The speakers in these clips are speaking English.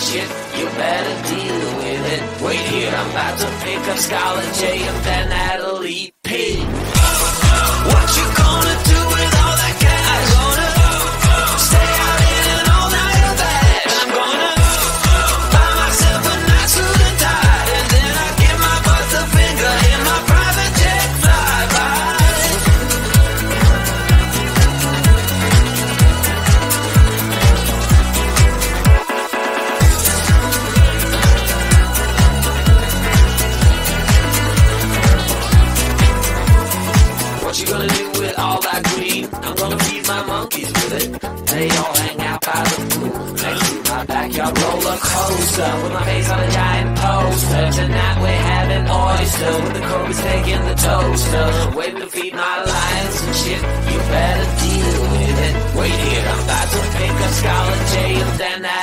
shit, you better deal with it. Wait here, I'm about to pick up Scarlett J and then Natalie P. to feed my lions and shit. You better deal with it. Wait here, I'm about to pick up Scarlett J and then I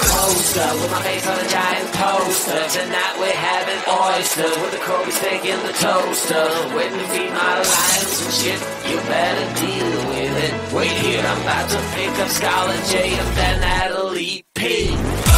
coaster with my face on a giant poster. Tonight we're having oysters with the Kobe steak in the toaster. Waiting to feed my lions and shit. You better deal with it. Wait here, I'm about to pick up Scarlett J and then Natalie P.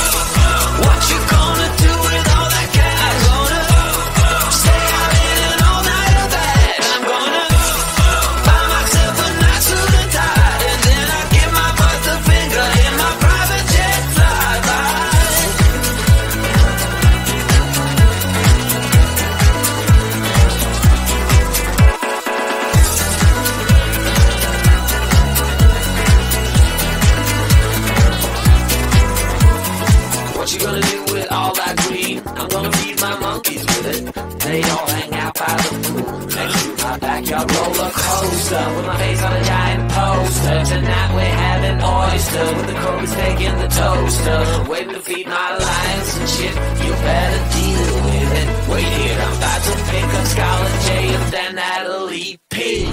it. They all hang out by the pool next to my backyard roller coaster with my face on a giant poster. Tonight we're having oyster with the Kobe steak in the toaster. Waiting to feed my lions and shit. You better deal with it. Wait here, I'm about to pick up Scarlett J and then Natalie P.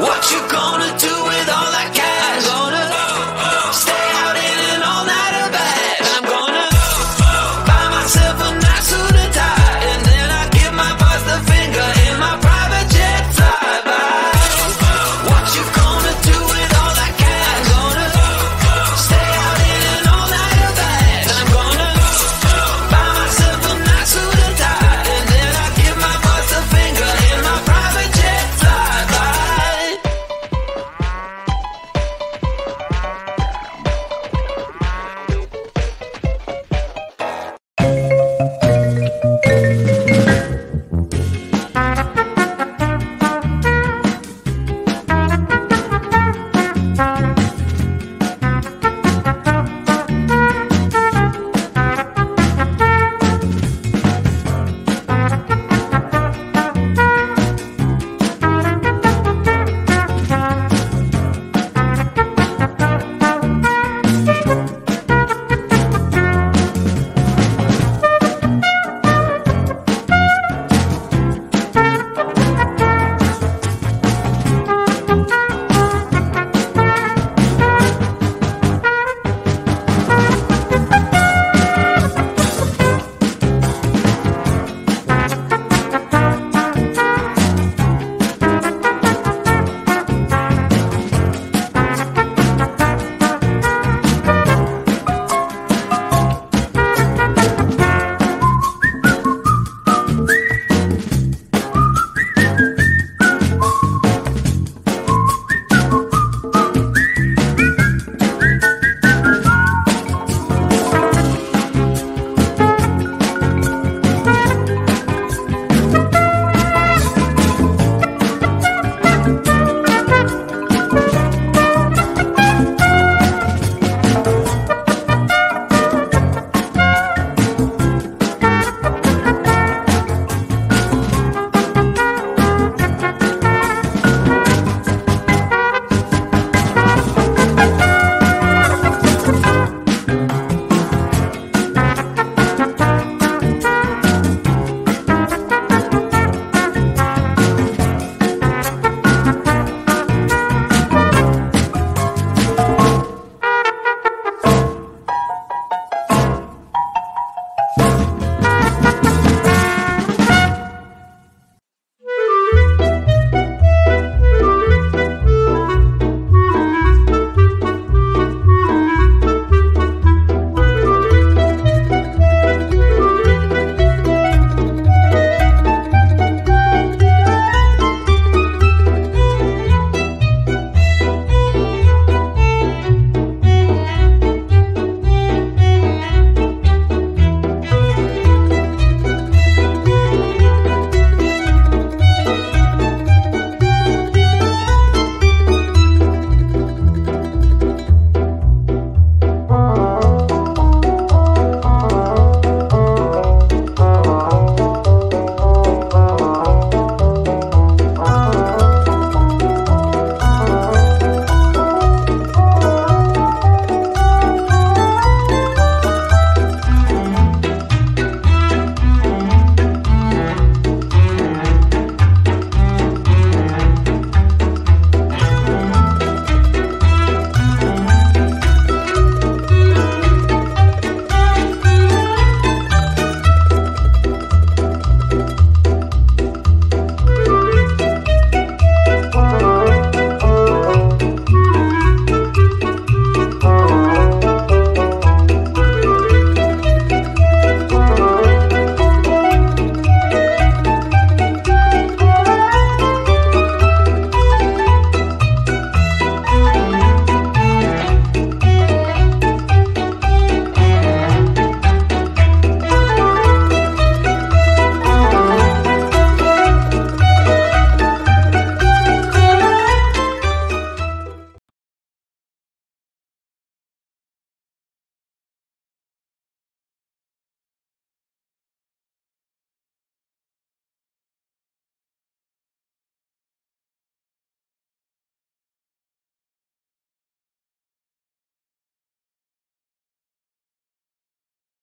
What you gonna